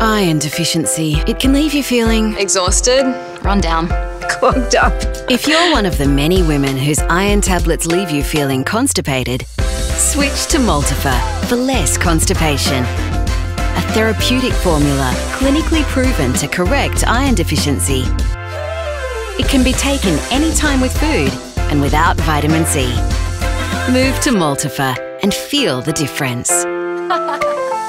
Iron deficiency. It can leave you feeling Exhausted, run down, clogged up. If you're one of the many women whose iron tablets leave you feeling constipated, switch to Maltofer for less constipation. A therapeutic formula clinically proven to correct iron deficiency. It can be taken anytime with food and without vitamin C. Move to Maltofer and feel the difference.